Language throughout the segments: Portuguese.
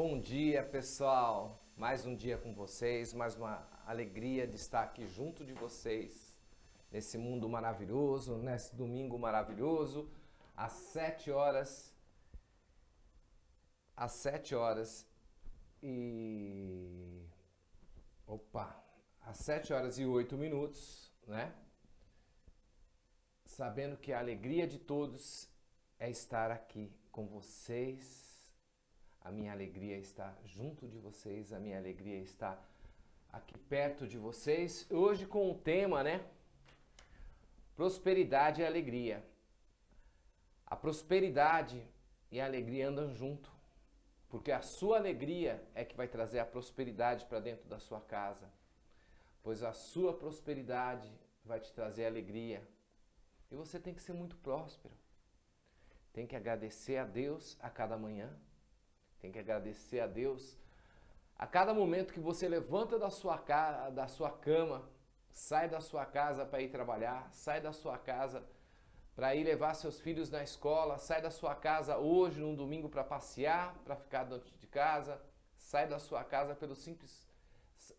Bom dia, pessoal. Mais um dia com vocês, mais uma alegria de estar aqui junto de vocês nesse mundo maravilhoso, nesse domingo maravilhoso, às sete horas. Às sete horas e. Opa! Às sete horas e oito minutos, né? Sabendo que a alegria de todos é estar aqui com vocês a minha alegria está junto de vocês, a minha alegria está aqui perto de vocês. Hoje com o tema, né? Prosperidade e alegria. A prosperidade e a alegria andam junto, porque a sua alegria é que vai trazer a prosperidade para dentro da sua casa. Pois a sua prosperidade vai te trazer alegria. E você tem que ser muito próspero. Tem que agradecer a Deus a cada manhã tem que agradecer a Deus. A cada momento que você levanta da sua, da sua cama, sai da sua casa para ir trabalhar, sai da sua casa para ir levar seus filhos na escola, sai da sua casa hoje, num domingo, para passear, para ficar dentro de casa, sai da sua casa pelo simples.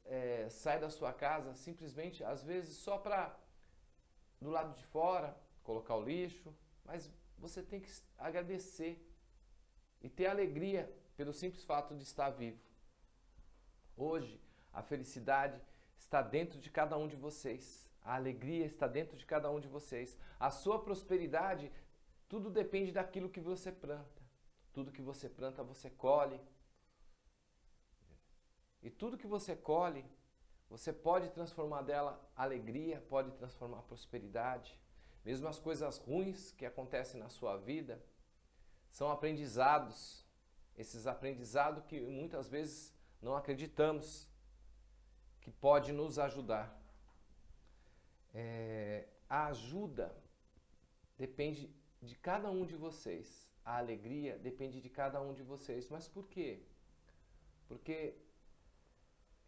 É, sai da sua casa simplesmente, às vezes, só para do lado de fora colocar o lixo, mas você tem que agradecer e ter alegria pelo simples fato de estar vivo. Hoje, a felicidade está dentro de cada um de vocês. A alegria está dentro de cada um de vocês. A sua prosperidade, tudo depende daquilo que você planta. Tudo que você planta, você colhe. E tudo que você colhe, você pode transformar dela alegria, pode transformar prosperidade. Mesmo as coisas ruins que acontecem na sua vida são aprendizados esses aprendizados que muitas vezes não acreditamos que pode nos ajudar. É, a ajuda depende de cada um de vocês. A alegria depende de cada um de vocês. Mas por quê? Porque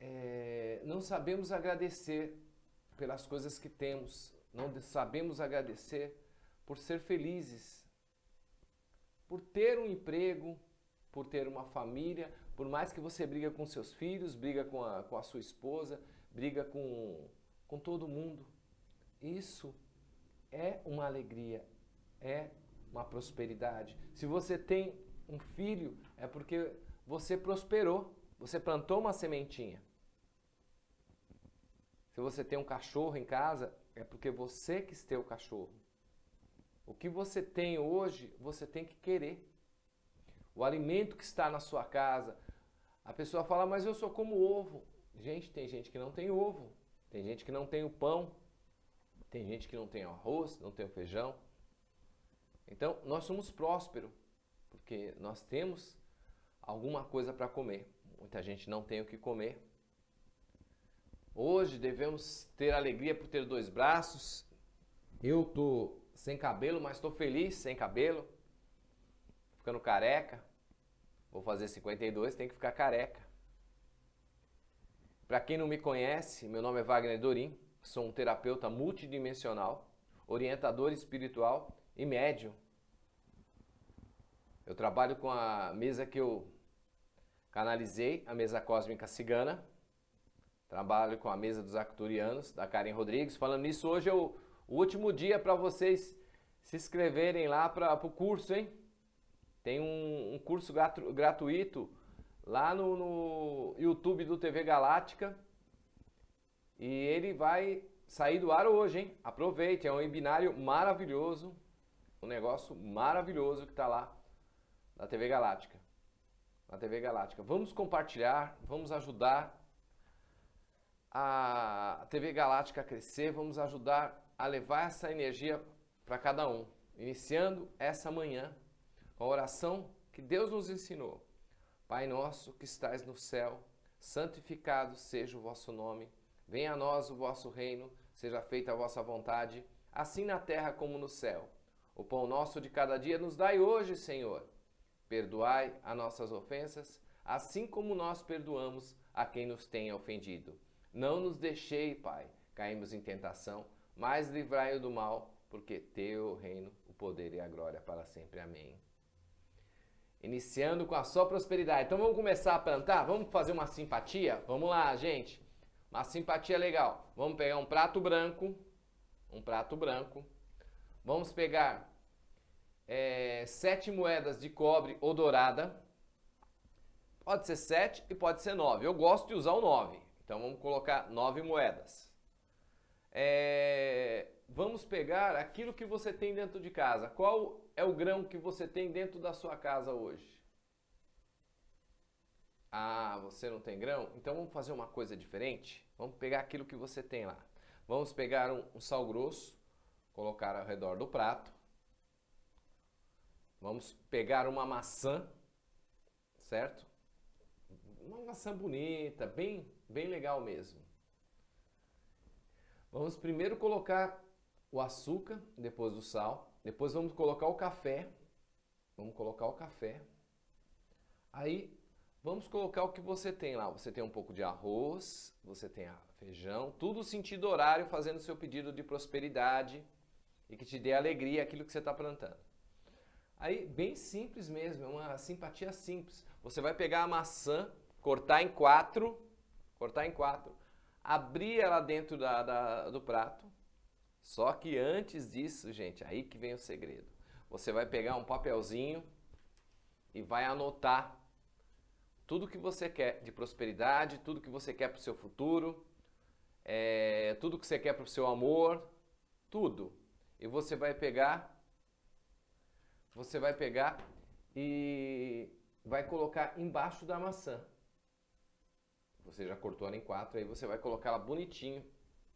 é, não sabemos agradecer pelas coisas que temos, não sabemos agradecer por ser felizes, por ter um emprego, por ter uma família, por mais que você briga com seus filhos, briga com a, com a sua esposa, briga com, com todo mundo. Isso é uma alegria, é uma prosperidade. Se você tem um filho, é porque você prosperou, você plantou uma sementinha. Se você tem um cachorro em casa, é porque você quis ter o cachorro. O que você tem hoje, você tem que querer o alimento que está na sua casa. A pessoa fala, mas eu sou como ovo. Gente, tem gente que não tem ovo, tem gente que não tem o pão, tem gente que não tem arroz, não tem o feijão. Então, nós somos prósperos, porque nós temos alguma coisa para comer. Muita gente não tem o que comer. Hoje devemos ter alegria por ter dois braços. Eu tô sem cabelo, mas estou feliz sem cabelo ficando careca. Vou fazer 52, tem que ficar careca. Para quem não me conhece, meu nome é Wagner Dorim, sou um terapeuta multidimensional, orientador espiritual e médium. Eu trabalho com a mesa que eu canalizei, a mesa cósmica cigana. Trabalho com a mesa dos acturianos, da Karen Rodrigues. Falando nisso, hoje é o, último dia para vocês se inscreverem lá para o curso, hein? Tem um, um curso gratu, gratuito lá no, no YouTube do TV Galáctica. E ele vai sair do ar hoje, hein? Aproveite, é um webinário maravilhoso, um negócio maravilhoso que está lá na TV Galáctica. Na TV Galáctica. Vamos compartilhar, vamos ajudar a TV Galáctica a crescer, vamos ajudar a levar essa energia para cada um. Iniciando essa manhã a oração que Deus nos ensinou. Pai nosso que estais no céu, santificado seja o vosso nome. Venha a nós o vosso reino, seja feita a vossa vontade, assim na terra como no céu. O pão nosso de cada dia nos dai hoje, Senhor. Perdoai as nossas ofensas, assim como nós perdoamos a quem nos tenha ofendido. Não nos deixei, Pai, caímos em tentação, mas livrai-o do mal, porque teu reino, o poder e a glória para sempre. Amém. Iniciando com a sua prosperidade. Então vamos começar a plantar? Vamos fazer uma simpatia? Vamos lá, gente. Uma simpatia legal. Vamos pegar um prato branco. Um prato branco. Vamos pegar é, sete moedas de cobre ou dourada. Pode ser sete e pode ser nove. Eu gosto de usar o nove. Então vamos colocar nove moedas. É, vamos pegar aquilo que você tem dentro de casa. Qual é o grão que você tem dentro da sua casa hoje? Ah, você não tem grão? Então vamos fazer uma coisa diferente? Vamos pegar aquilo que você tem lá. Vamos pegar um, um sal grosso, colocar ao redor do prato. Vamos pegar uma maçã, certo? Uma maçã bonita, bem, bem legal mesmo. Vamos primeiro colocar o açúcar, depois o sal. Depois vamos colocar o café. Vamos colocar o café. Aí vamos colocar o que você tem lá. Você tem um pouco de arroz, você tem feijão, tudo sentido horário, fazendo seu pedido de prosperidade e que te dê alegria aquilo que você está plantando. Aí, bem simples mesmo, é uma simpatia simples. Você vai pegar a maçã, cortar em quatro, cortar em quatro, abrir ela dentro da, da, do prato, só que antes disso, gente, aí que vem o segredo. Você vai pegar um papelzinho e vai anotar tudo que você quer de prosperidade, tudo que você quer para o seu futuro, é, tudo que você quer para o seu amor, tudo. E você vai pegar, você vai pegar e vai colocar embaixo da maçã. Você já cortou ela em quatro, aí você vai colocar ela bonitinho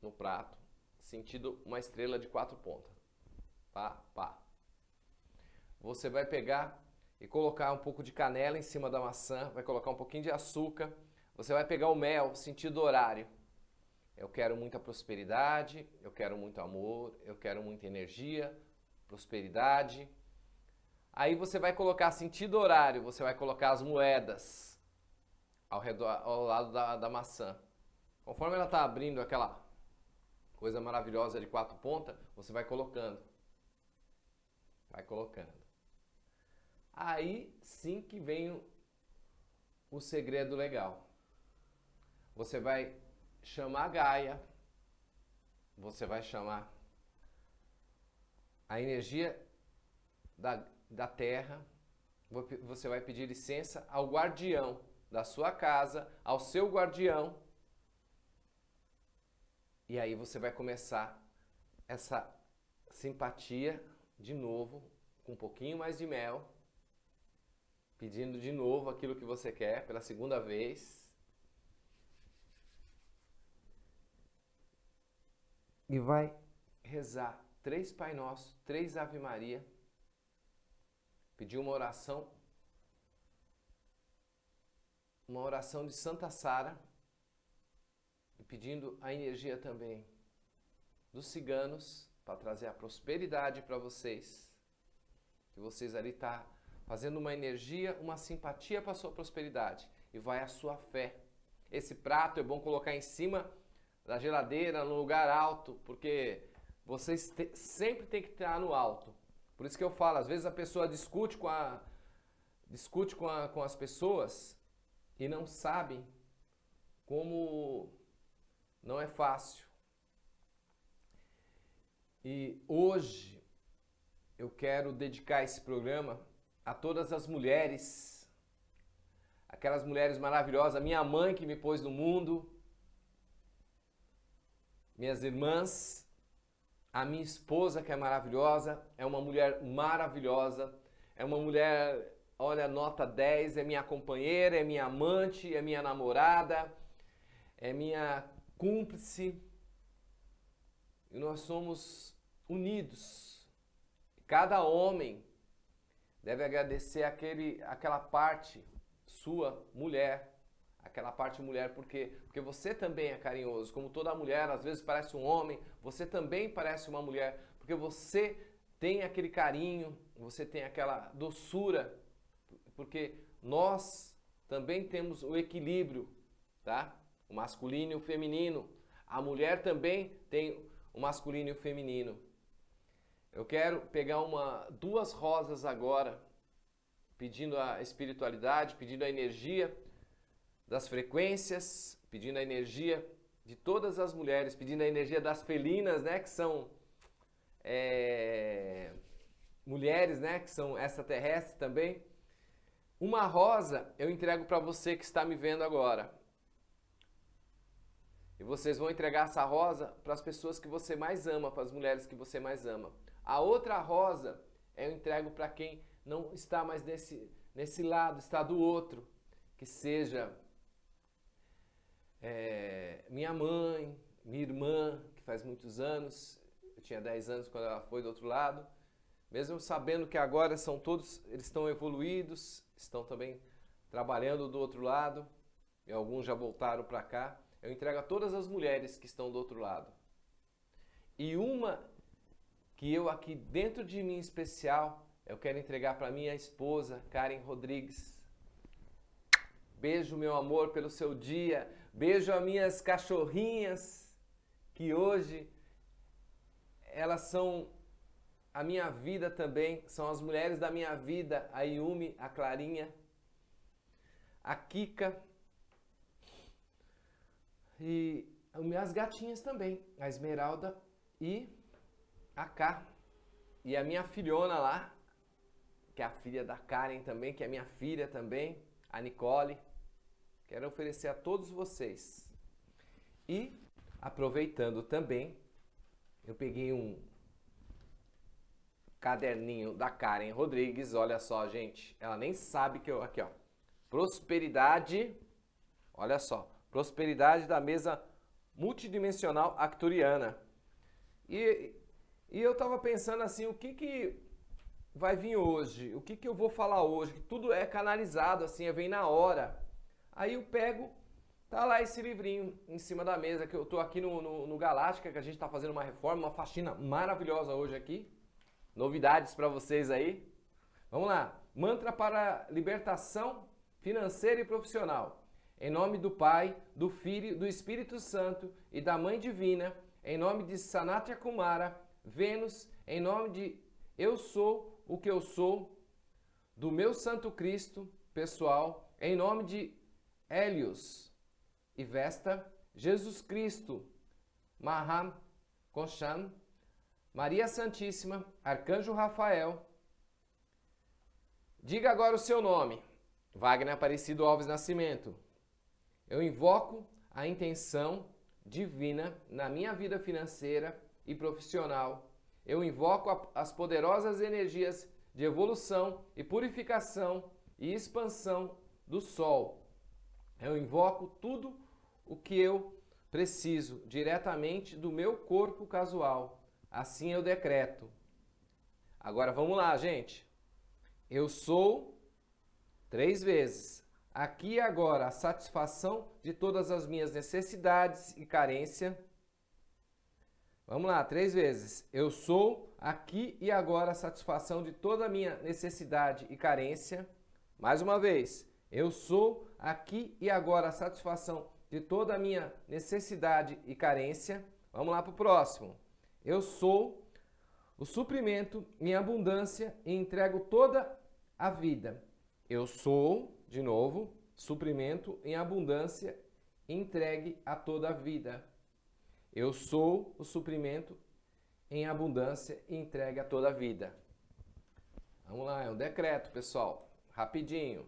no prato sentido uma estrela de quatro pontas. Pá, pá. Você vai pegar e colocar um pouco de canela em cima da maçã, vai colocar um pouquinho de açúcar, você vai pegar o mel, sentido horário. Eu quero muita prosperidade, eu quero muito amor, eu quero muita energia, prosperidade. Aí você vai colocar sentido horário, você vai colocar as moedas ao, redor, ao lado da, da maçã. Conforme ela está abrindo aquela coisa maravilhosa de quatro pontas, você vai colocando. Vai colocando. Aí sim que vem o, o segredo legal. Você vai chamar Gaia, você vai chamar a energia da, da terra, você vai pedir licença ao guardião da sua casa, ao seu guardião, e aí você vai começar essa simpatia de novo, com um pouquinho mais de mel, pedindo de novo aquilo que você quer pela segunda vez. E vai rezar três Pai Nosso, três Ave Maria, pedir uma oração, uma oração de Santa Sara pedindo a energia também dos ciganos para trazer a prosperidade para vocês. Que vocês ali tá fazendo uma energia, uma simpatia para sua prosperidade e vai a sua fé. Esse prato é bom colocar em cima da geladeira, no lugar alto, porque vocês te, sempre tem que estar no alto. Por isso que eu falo, às vezes a pessoa discute com a discute com, a, com as pessoas e não sabem como não é fácil. E hoje eu quero dedicar esse programa a todas as mulheres, aquelas mulheres maravilhosas, minha mãe que me pôs no mundo, minhas irmãs, a minha esposa que é maravilhosa, é uma mulher maravilhosa, é uma mulher, olha, nota 10, é minha companheira, é minha amante, é minha namorada, é minha cúmplice e nós somos unidos. Cada homem deve agradecer aquele, aquela parte sua, mulher, aquela parte mulher, porque, porque você também é carinhoso. Como toda mulher, às vezes parece um homem, você também parece uma mulher, porque você tem aquele carinho, você tem aquela doçura, porque nós também temos o equilíbrio, tá? O masculino e o feminino. A mulher também tem o masculino e o feminino. Eu quero pegar uma, duas rosas agora pedindo a espiritualidade, pedindo a energia das frequências, pedindo a energia de todas as mulheres, pedindo a energia das felinas, né, que são é, mulheres, né, que são extraterrestres também. Uma rosa eu entrego para você que está me vendo agora. E vocês vão entregar essa rosa para as pessoas que você mais ama, para as mulheres que você mais ama. A outra rosa eu entrego para quem não está mais nesse, nesse lado, está do outro. Que seja é, minha mãe, minha irmã, que faz muitos anos, eu tinha 10 anos quando ela foi do outro lado, mesmo sabendo que agora são todos, eles estão evoluídos, estão também trabalhando do outro lado, e alguns já voltaram para cá, eu entrego a todas as mulheres que estão do outro lado. E uma que eu aqui dentro de mim especial, eu quero entregar para minha esposa, Karen Rodrigues. Beijo, meu amor, pelo seu dia. Beijo a minhas cachorrinhas, que hoje elas são a minha vida também, são as mulheres da minha vida, a Yumi, a Clarinha, a Kika e as minhas gatinhas também, a Esmeralda e a K. E a minha filhona lá, que é a filha da Karen também, que é minha filha também, a Nicole. Quero oferecer a todos vocês. E, aproveitando também, eu peguei um caderninho da Karen Rodrigues. Olha só, gente. Ela nem sabe que eu. Aqui, ó. Prosperidade. Olha só. Prosperidade da mesa multidimensional acturiana. E, e eu tava pensando assim: o que que vai vir hoje? O que que eu vou falar hoje? Tudo é canalizado, assim, vem na hora. Aí eu pego, tá lá esse livrinho em cima da mesa, que eu tô aqui no, no, no Galáctica, que a gente tá fazendo uma reforma, uma faxina maravilhosa hoje aqui. Novidades para vocês aí. Vamos lá. Mantra para libertação financeira e profissional. Em nome do Pai, do Filho, do Espírito Santo e da Mãe Divina, em nome de Sanatya Kumara, Vênus, em nome de Eu sou o que eu sou, do meu Santo Cristo pessoal, em nome de Hélios e Vesta, Jesus Cristo, Maham Koshan, Maria Santíssima, Arcanjo Rafael. Diga agora o seu nome. Wagner Aparecido Alves Nascimento. Eu invoco a intenção divina na minha vida financeira e profissional. Eu invoco as poderosas energias de evolução e purificação e expansão do Sol eu invoco tudo o que eu preciso diretamente do meu corpo casual. Assim eu decreto. Agora vamos lá, gente. Eu sou três vezes. Aqui e agora a satisfação de todas as minhas necessidades e carência. Vamos lá, três vezes. Eu sou aqui e agora a satisfação de toda a minha necessidade e carência. Mais uma vez. Eu sou aqui e agora a satisfação de toda a minha necessidade e carência. Vamos lá para o próximo. Eu sou o suprimento em abundância e entrego toda a vida. Eu sou, de novo, suprimento em abundância entregue a toda a vida. Eu sou o suprimento em abundância entregue a toda a vida. Vamos lá, é um decreto, pessoal. Rapidinho.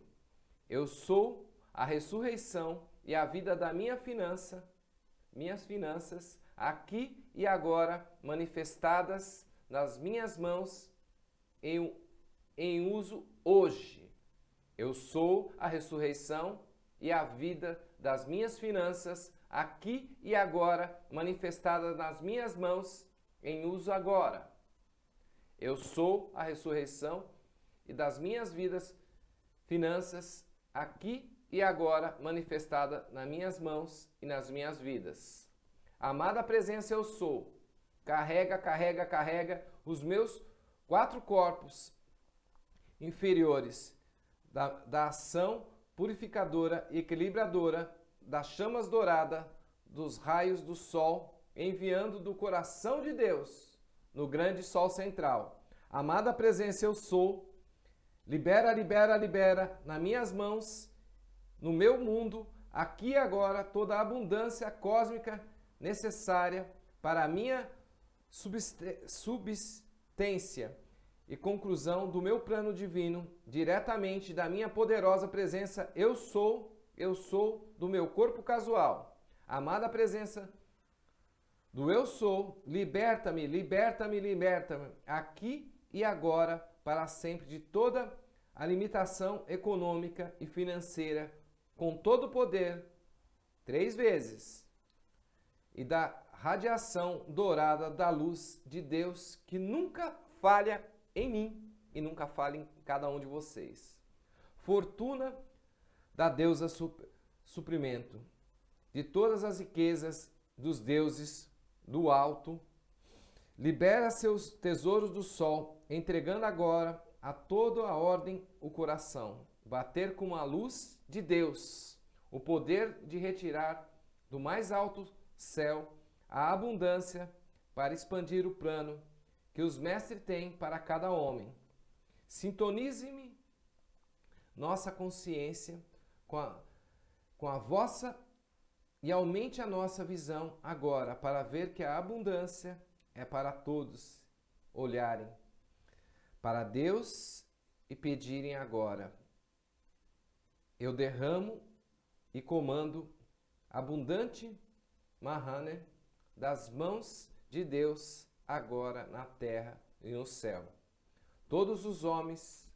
Eu sou a ressurreição e a vida da minha finança, minhas finanças, aqui e agora manifestadas nas minhas mãos em, em uso hoje. Eu sou a ressurreição e a vida das minhas finanças aqui e agora manifestadas nas minhas mãos em uso agora. Eu sou a ressurreição e das minhas vidas, finanças aqui e agora manifestada nas minhas mãos e nas minhas vidas. Amada presença eu sou. Carrega, carrega, carrega os meus quatro corpos inferiores da, da ação purificadora e equilibradora das chamas douradas dos raios do sol, enviando do coração de Deus no grande sol central. Amada presença eu sou, Libera, libera, libera nas minhas mãos, no meu mundo, aqui e agora, toda a abundância cósmica necessária para a minha subsistência e conclusão do meu plano divino, diretamente da minha poderosa presença, eu sou, eu sou do meu corpo casual. Amada presença do eu sou, liberta-me, liberta-me, liberta-me, aqui e agora, para sempre, de toda a limitação econômica e financeira, com todo o poder, três vezes, e da radiação dourada da luz de Deus que nunca falha em mim e nunca falha em cada um de vocês. Fortuna da deusa suprimento de todas as riquezas dos deuses do alto, libera seus tesouros do sol, entregando agora a toda a ordem o coração, bater com a luz de Deus, o poder de retirar do mais alto céu a abundância para expandir o plano que os mestres têm para cada homem. Sintonize-me nossa consciência com a, com a vossa e aumente a nossa visão agora para ver que a abundância é para todos olharem para Deus e pedirem agora. Eu derramo e comando abundante Mahane das mãos de Deus agora na terra e no céu. Todos os homens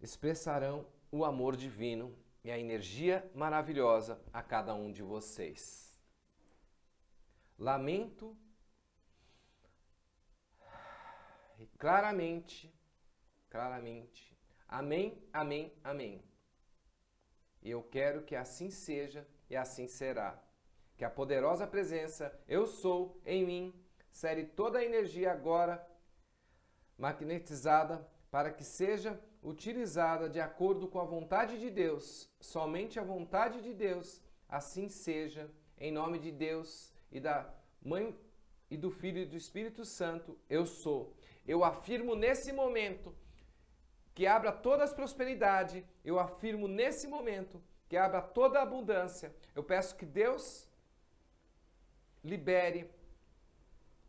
expressarão o amor divino e a energia maravilhosa a cada um de vocês. Lamento e claramente, claramente, amém, amém, amém. Eu quero que assim seja e assim será. Que a poderosa presença Eu Sou em mim sere toda a energia agora magnetizada para que seja utilizada de acordo com a vontade de Deus, somente a vontade de Deus, assim seja, em nome de Deus e da Mãe e do Filho e do Espírito Santo, eu sou. Eu afirmo nesse momento que abra toda a prosperidade, eu afirmo nesse momento que abra toda a abundância. Eu peço que Deus libere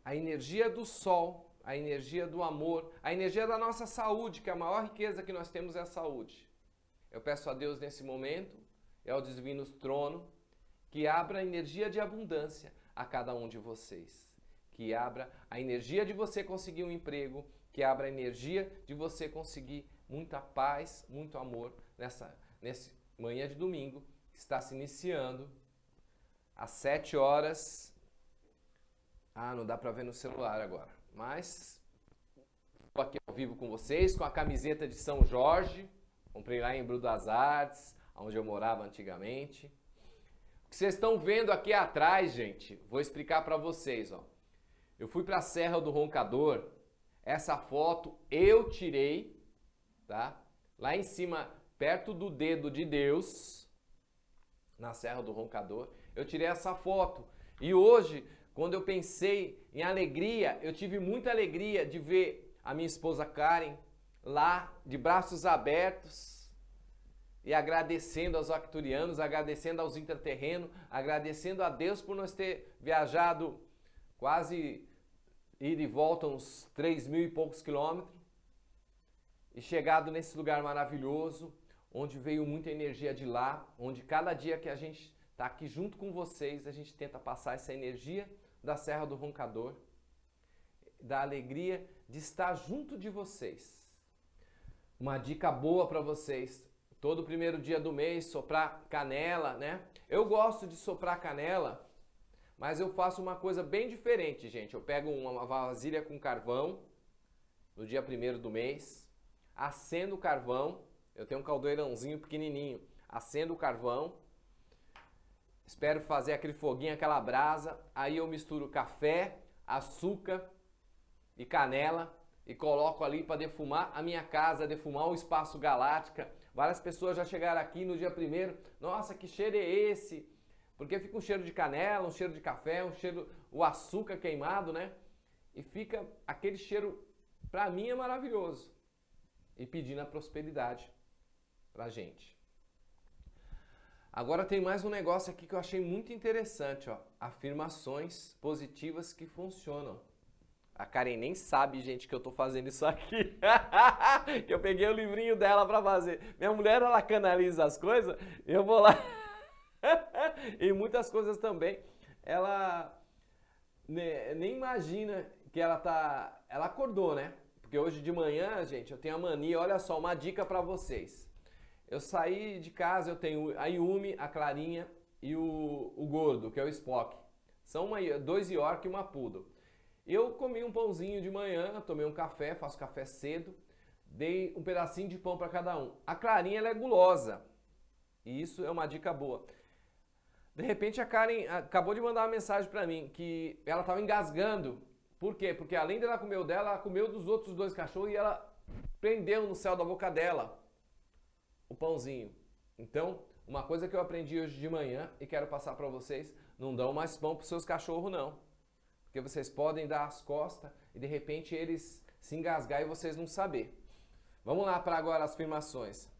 a energia do sol a energia do amor, a energia da nossa saúde, que a maior riqueza que nós temos é a saúde. Eu peço a Deus nesse momento e ao Divino Trono que abra a energia de abundância a cada um de vocês. Que abra a energia de você conseguir um emprego, que abra a energia de você conseguir muita paz, muito amor nessa nesse manhã de domingo que está se iniciando às sete horas. Ah, não dá para ver no celular agora. Mas estou aqui ao vivo com vocês com a camiseta de São Jorge. Comprei lá em Bru das Artes, onde eu morava antigamente. O que vocês estão vendo aqui atrás, gente, vou explicar para vocês, ó. Eu fui para a Serra do Roncador. Essa foto eu tirei, tá? Lá em cima, perto do dedo de Deus, na Serra do Roncador, eu tirei essa foto. E hoje quando eu pensei em alegria, eu tive muita alegria de ver a minha esposa Karen lá de braços abertos e agradecendo aos acturianos, agradecendo aos interterrenos, agradecendo a Deus por nós ter viajado quase ir e volta uns 3 mil e poucos quilômetros e chegado nesse lugar maravilhoso, onde veio muita energia de lá, onde cada dia que a gente está aqui junto com vocês, a gente tenta passar essa energia da Serra do Roncador, da alegria de estar junto de vocês. Uma dica boa para vocês, todo primeiro dia do mês soprar canela, né? Eu gosto de soprar canela, mas eu faço uma coisa bem diferente, gente. Eu pego uma vasilha com carvão no dia primeiro do mês, acendo o carvão, eu tenho um caldeirãozinho pequenininho, acendo o carvão, Espero fazer aquele foguinho, aquela brasa. Aí eu misturo café, açúcar e canela e coloco ali para defumar a minha casa, defumar o espaço galáctica. Várias pessoas já chegaram aqui no dia primeiro. Nossa, que cheiro é esse? Porque fica um cheiro de canela, um cheiro de café, um cheiro, o açúcar queimado, né? E fica aquele cheiro, para mim é maravilhoso. e pedindo a prosperidade para a gente. Agora tem mais um negócio aqui que eu achei muito interessante, ó. Afirmações positivas que funcionam. A Karen nem sabe, gente, que eu tô fazendo isso aqui. eu peguei o livrinho dela para fazer. Minha mulher, ela canaliza as coisas, eu vou lá. e muitas coisas também. Ela nem imagina que ela tá. Ela acordou, né? Porque hoje de manhã, gente, eu tenho a mania. Olha só, uma dica para vocês. Eu saí de casa, eu tenho a Yumi, a Clarinha e o, o Gordo, que é o Spock. São uma, dois York e uma Poodle. Eu comi um pãozinho de manhã, tomei um café, faço café cedo, dei um pedacinho de pão para cada um. A Clarinha ela é gulosa. E isso é uma dica boa. De repente a Karen acabou de mandar uma mensagem para mim que ela estava engasgando. Por quê? Porque além dela comer o dela, ela comeu dos outros dois cachorros e ela prendeu no céu da boca dela o pãozinho. Então, uma coisa que eu aprendi hoje de manhã e quero passar para vocês, não dão mais pão para seus cachorros não. Porque vocês podem dar as costas e de repente eles se engasgar e vocês não saber. Vamos lá para agora as afirmações.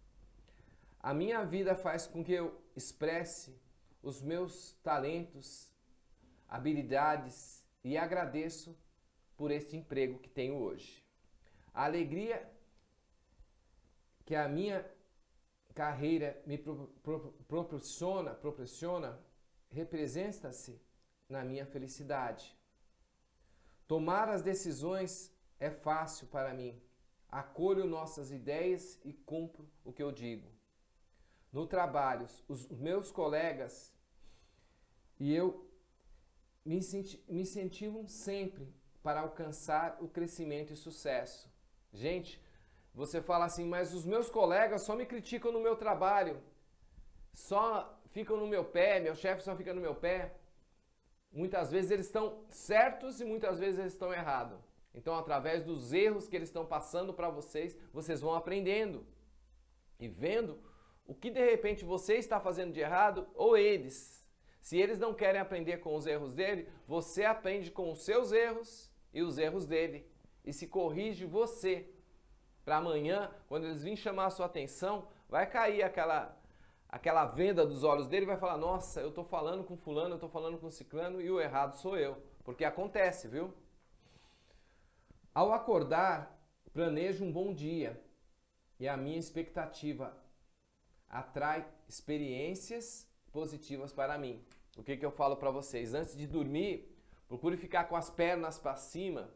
A minha vida faz com que eu expresse os meus talentos, habilidades e agradeço por este emprego que tenho hoje. A alegria que a minha carreira me pro, pro, proporciona, proporciona representa-se na minha felicidade. Tomar as decisões é fácil para mim. Acolho nossas ideias e cumpro o que eu digo. No trabalho, os meus colegas e eu me, incentivam sempre para alcançar o crescimento e sucesso. Gente, você fala assim, mas os meus colegas só me criticam no meu trabalho, só ficam no meu pé, meu chefe só fica no meu pé. Muitas vezes eles estão certos e muitas vezes eles estão errados. Então, através dos erros que eles estão passando para vocês, vocês vão aprendendo e vendo o que de repente você está fazendo de errado ou eles. Se eles não querem aprender com os erros dele, você aprende com os seus erros e os erros dele e se corrige você para amanhã, quando eles virem chamar a sua atenção, vai cair aquela aquela venda dos olhos dele vai falar: "Nossa, eu estou falando com fulano, eu estou falando com ciclano e o errado sou eu", porque acontece, viu? Ao acordar, planejo um bom dia e a minha expectativa atrai experiências positivas para mim. O que, que eu falo para vocês? Antes de dormir, procure ficar com as pernas para cima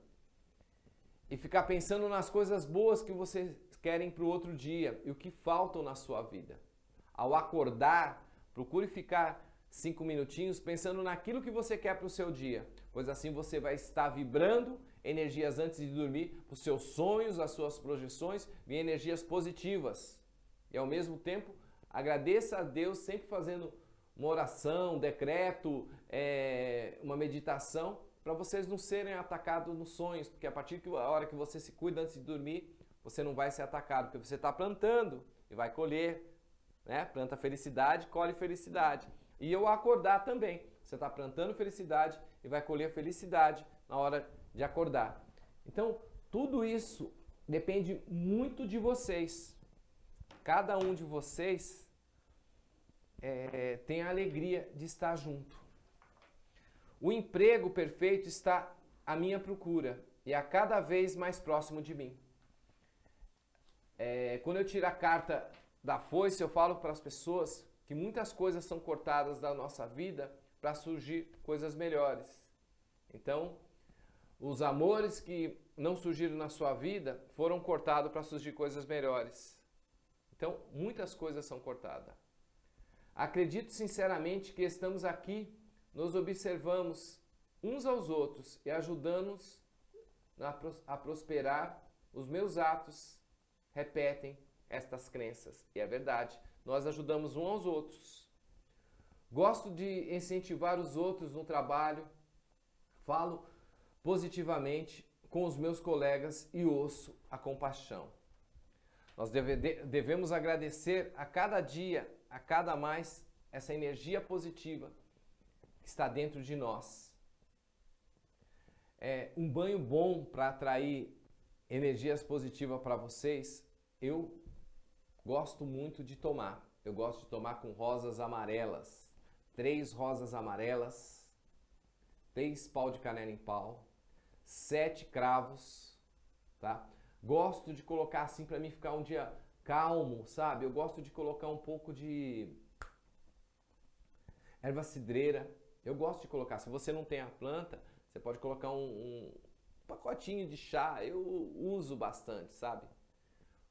e ficar pensando nas coisas boas que vocês querem para o outro dia e o que faltam na sua vida. Ao acordar, procure ficar cinco minutinhos pensando naquilo que você quer para o seu dia, pois assim você vai estar vibrando energias antes de dormir, os seus sonhos, as suas projeções e energias positivas. E ao mesmo tempo, agradeça a Deus sempre fazendo uma oração, um decreto, é, uma meditação para vocês não serem atacados nos sonhos, porque a partir da hora que você se cuida antes de dormir, você não vai ser atacado, porque você está plantando e vai colher, né? Planta felicidade, colhe felicidade. E eu acordar também, você está plantando felicidade e vai colher felicidade na hora de acordar. Então, tudo isso depende muito de vocês. Cada um de vocês é, tem a alegria de estar junto. O emprego perfeito está à minha procura e a cada vez mais próximo de mim. É, quando eu tiro a carta da foice, eu falo para as pessoas que muitas coisas são cortadas da nossa vida para surgir coisas melhores. Então, os amores que não surgiram na sua vida foram cortados para surgir coisas melhores. Então, muitas coisas são cortadas. Acredito sinceramente que estamos aqui nos observamos uns aos outros e ajudamos a prosperar, os meus atos repetem estas crenças. E é verdade, nós ajudamos uns aos outros. Gosto de incentivar os outros no trabalho, falo positivamente com os meus colegas e ouço a compaixão. Nós deve, devemos agradecer a cada dia, a cada mais, essa energia positiva está dentro de nós. É, um banho bom para atrair energias positivas para vocês eu gosto muito de tomar. Eu gosto de tomar com rosas amarelas. Três rosas amarelas, três pau de canela em pau, sete cravos, tá? Gosto de colocar assim para mim ficar um dia calmo, sabe? Eu gosto de colocar um pouco de erva cidreira. Eu gosto de colocar. Se você não tem a planta, você pode colocar um, um pacotinho de chá. Eu uso bastante, sabe?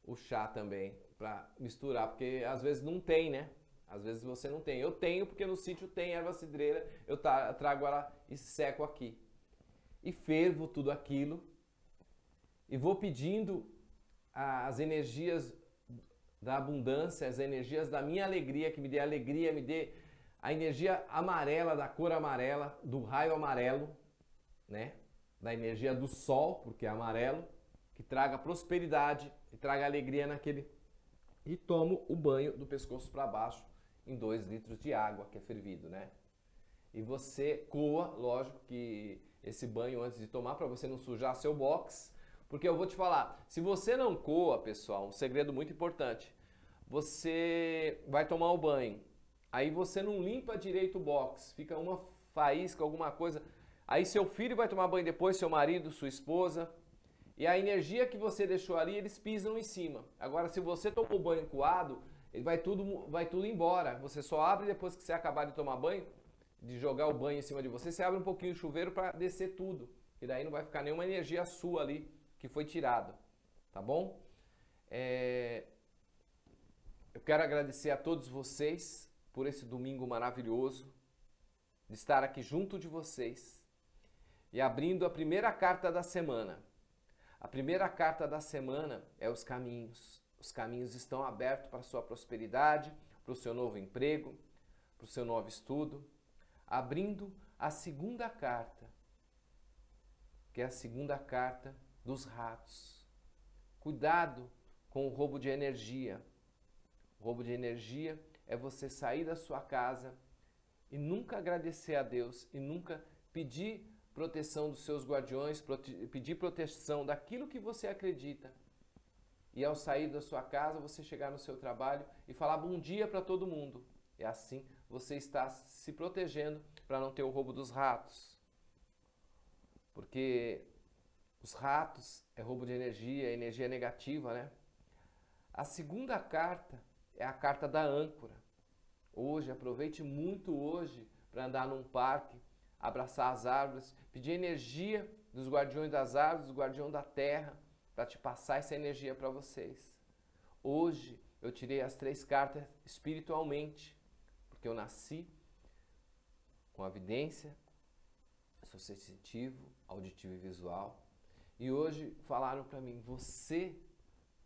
O chá também para misturar, porque às vezes não tem, né? Às vezes você não tem. Eu tenho porque no sítio tem erva cidreira. Eu trago ela e seco aqui. E fervo tudo aquilo e vou pedindo as energias da abundância, as energias da minha alegria, que me dê alegria, me dê a energia amarela, da cor amarela, do raio amarelo, né? Da energia do sol, porque é amarelo, que traga prosperidade e traga alegria naquele. E tomo o banho do pescoço para baixo em 2 litros de água, que é fervido, né? E você coa, lógico que esse banho antes de tomar, para você não sujar seu box. Porque eu vou te falar, se você não coa, pessoal, um segredo muito importante, você vai tomar o banho, aí você não limpa direito o box, fica uma faísca, alguma coisa. Aí seu filho vai tomar banho depois, seu marido, sua esposa. E a energia que você deixou ali, eles pisam em cima. Agora, se você tomou banho coado, ele vai tudo, vai tudo embora. Você só abre depois que você acabar de tomar banho, de jogar o banho em cima de você, você abre um pouquinho o chuveiro para descer tudo. E daí não vai ficar nenhuma energia sua ali que foi tirado. Tá bom? É... Eu quero agradecer a todos vocês por esse domingo maravilhoso, de estar aqui junto de vocês e abrindo a primeira carta da semana. A primeira carta da semana é os caminhos. Os caminhos estão abertos para a sua prosperidade, para o seu novo emprego, para o seu novo estudo. Abrindo a segunda carta, que é a segunda carta dos ratos. Cuidado com o roubo de energia. O roubo de energia é você sair da sua casa e nunca agradecer a Deus e nunca pedir proteção dos seus guardiões, prote pedir proteção daquilo que você acredita. E ao sair da sua casa, você chegar no seu trabalho e falar bom dia para todo mundo. E assim você está se protegendo para não ter o roubo dos ratos. Porque os ratos é roubo de energia, energia negativa, né? A segunda carta é a carta da âncora. Hoje, aproveite muito hoje para andar num parque, abraçar as árvores, pedir energia dos guardiões das árvores, dos guardiões da terra, para te passar essa energia para vocês. Hoje eu tirei as três cartas espiritualmente, porque eu nasci com a vidência, sou sensitivo, auditivo e visual. E hoje falaram para mim: você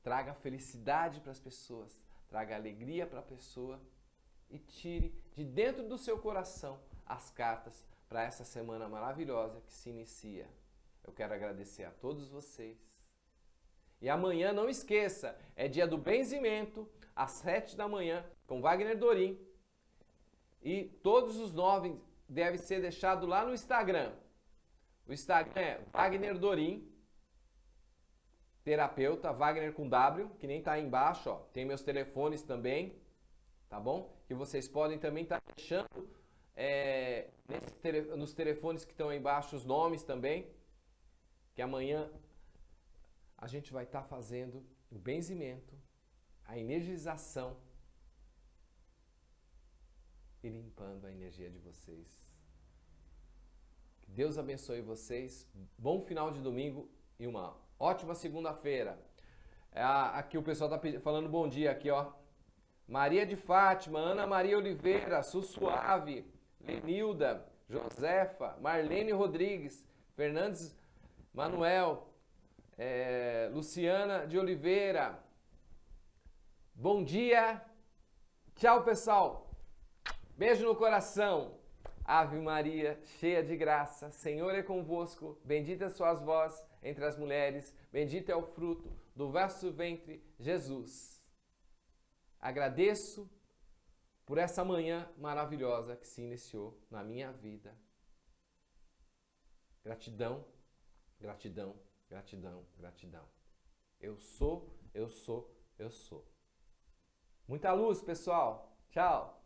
traga felicidade para as pessoas, traga alegria para a pessoa e tire de dentro do seu coração as cartas para essa semana maravilhosa que se inicia. Eu quero agradecer a todos vocês. E amanhã, não esqueça, é dia do benzimento, às sete da manhã, com Wagner Dorim. E todos os nove devem ser deixados lá no Instagram. O Instagram é Wagner Dorim, terapeuta, Wagner com W, que nem tá aí embaixo, ó. Tem meus telefones também, tá bom? Que vocês podem também estar tá deixando é, tele, nos telefones que estão aí embaixo os nomes também. Que amanhã a gente vai estar tá fazendo o benzimento, a energização e limpando a energia de vocês. Que Deus abençoe vocês. Bom final de domingo e uma Ótima segunda-feira. É, aqui o pessoal tá falando bom dia aqui, ó. Maria de Fátima, Ana Maria Oliveira, Sussuave, Lenilda, Josefa, Marlene Rodrigues, Fernandes Manuel, é, Luciana de Oliveira. Bom dia. Tchau, pessoal. Beijo no coração. Ave Maria, cheia de graça, Senhor é convosco. Bendita sois vós entre as mulheres, bendito é o fruto do vosso ventre, Jesus. Agradeço por essa manhã maravilhosa que se iniciou na minha vida. Gratidão, gratidão, gratidão, gratidão. Eu sou, eu sou, eu sou. Muita luz, pessoal. Tchau.